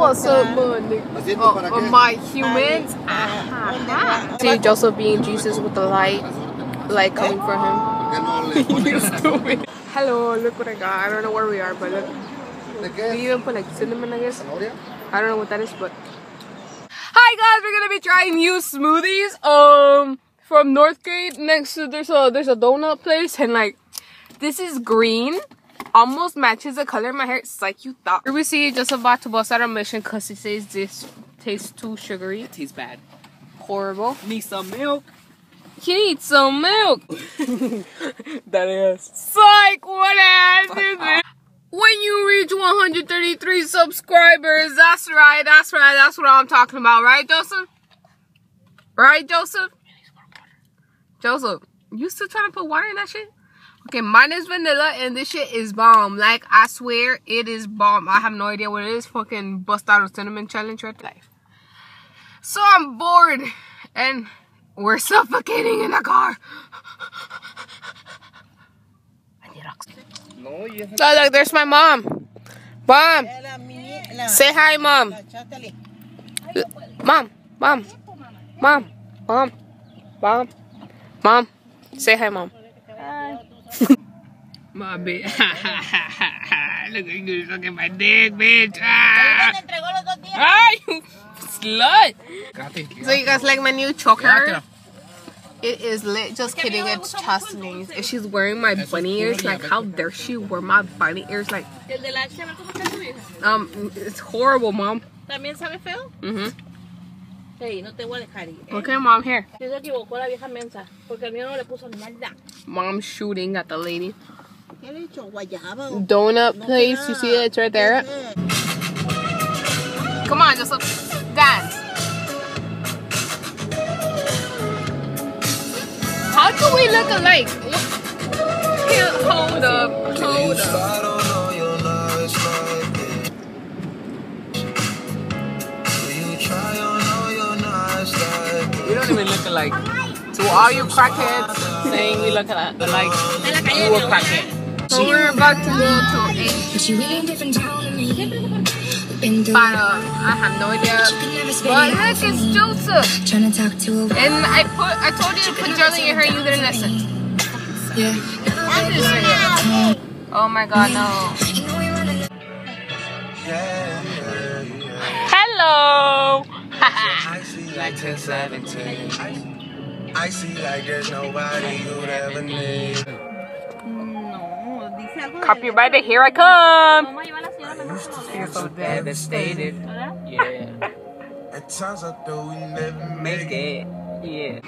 What's up, my oh, oh, my humans? Uh-huh. See Joseph being Jesus with the light, light coming from him. you stupid. Hello, look what I got. I don't know where we are, but look. We even put like cinnamon, I guess. I don't know what that is, but. Hi guys, we're gonna be trying new smoothies. Um, from Northgate. Next to there's a there's a donut place, and like, this is green almost matches the color of my hair. It's like you thought. Here we see just about to bust out our mission because he says this tastes too sugary. It tastes bad. Horrible. Need some milk. He needs some milk. that is. Psych, what ass is it? When you reach 133 subscribers, that's right, that's right, that's what I'm talking about, right, Joseph? Right, Joseph? Joseph, you still trying to put water in that shit? Okay, mine is vanilla and this shit is bomb. Like, I swear it is bomb. I have no idea what it is. Fucking bust out a cinnamon challenge right life. So I'm bored and we're suffocating in the car. No, look, there's my mom. Mom. Say hi, mom. Mom. Mom. Mom. Mom. Mom. Mom. Say hi, mom. My bitch. Look at you sucking my dick, bitch. Ah, ah you slut. So you guys like my new choker? It is lit. Just kidding. It's Chastity's. And she's wearing my bunny ears. Like, how dare she wear my bunny ears? Like, um, it's horrible, mom. ¿También sabe feo? Mm-hmm. Hey, no te voy a dejar ir. ¿eh? Okay, mom, here. Se equivocó la vieja mensa. Porque el mío no le puso nada. Mom shooting at the lady. ¿Qué le hecho? Guayaba. Donut place. You see it? It's right there. Come on, just dance. How do we look alike? Can't Hold up. Hold up. We don't even look alike. To all you crackheads saying we look at like you a crackhead. So we're about to go to a but uh, I have no idea. But look, it's Joseph. Trying to talk to and I put, I told you to put gel in your hair. You didn't listen. Yeah. Oh my God, no. Hello. I see like 1017. I see like there's nobody you'd ever need. Copyrighted, here I come. Feel so devastated. Yeah. At times I thought we never make it. Yeah.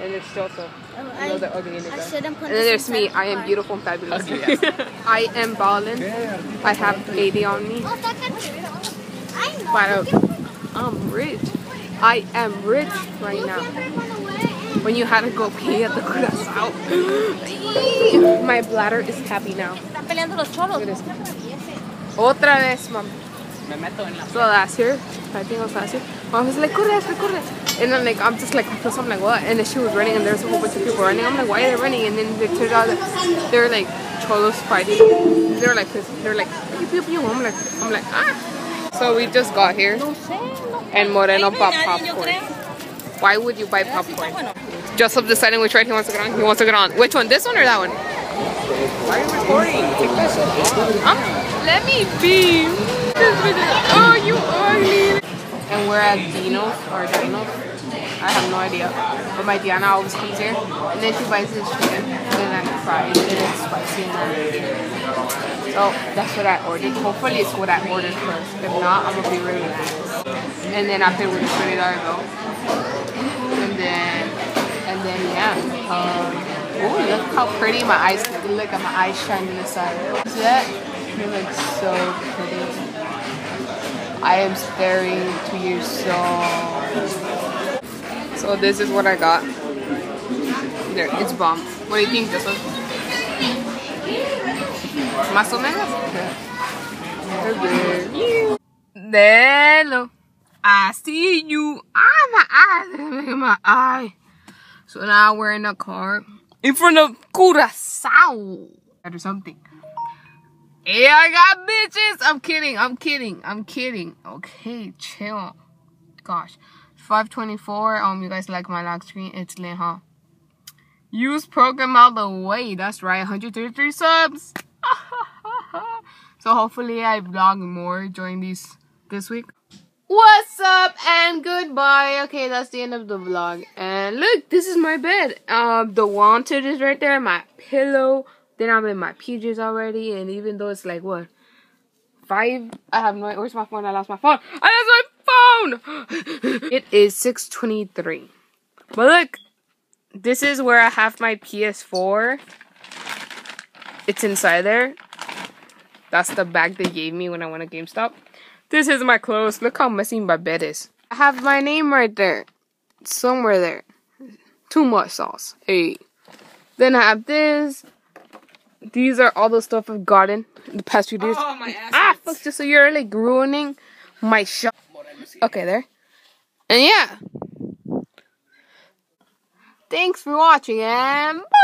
And it's Joseph. Another ugly in the And then there's me. I am beautiful and fabulous. I am ballin'. I have 80 on me. But uh, I'm rich. I am rich right now. When you had to go pee at the Curacao. My bladder is happy now. Otra vez, mom. So last year, I think it was last year, mom was like, corre, corre. And then like, I'm just like, I'm like, what? And then she was running and there was a whole bunch of people running. I'm like, why are they running? And then they turned out that they were like cholos fighting. They were like, they were like, pew, pew, pew. I'm like, I'm like, ah. So we just got here and Moreno bought popcorn. Why would you buy popcorn? Joseph deciding which ride he wants to get on. He wants to get on. Which one? This one or that one? Why are you recording? Take. Um, let me be. Oh, you ugly. And we're at Dino's or Dino's. I have no idea. But my Diana always comes here. And then she buys this chicken. And then I fries. And it's spicy. And then so that's what I ordered. Hopefully it's what I ordered first. If not, I'm going to be really mad and then after we put it on go. And then, and then yeah. Um, look how pretty my eyes look. Look at my eyes shine in the sun. See that? They look so pretty. I am staring to your soul. So this is what I got. There, it's bomb. What do you think, Joseph? Más o menos? Okay. Hello. I see you. Ah, my eye. My eye. So now we're in a car in front of Curacao or something. Yeah, I got bitches. I'm kidding. I'm kidding. I'm kidding. Okay, chill. Gosh. 524. Um, you guys like my lock screen? It's lit, huh? Used Program out the way. That's right. 133 subs. so hopefully I vlog more during these this week. What's up and goodbye. Okay, that's the end of the vlog. And look, this is my bed. Um, the wanted is right there. My pillow. Then I'm in my PJs already. And even though it's like what five, I have no. Where's my phone? I lost my phone. I lost my phone. it is 6:23. But look, this is where I have my PS4. It's inside there. That's the bag they gave me when I went to GameStop. This is my clothes. Look how messy my bed is. I have my name right there. Somewhere there. Too much sauce. Hey. Then I have this. These are all the stuff I've gotten in the past few days. Oh, my ass. ah, fuck, just so you're like ruining my shop. Okay, there. And yeah. Thanks for watching and bye.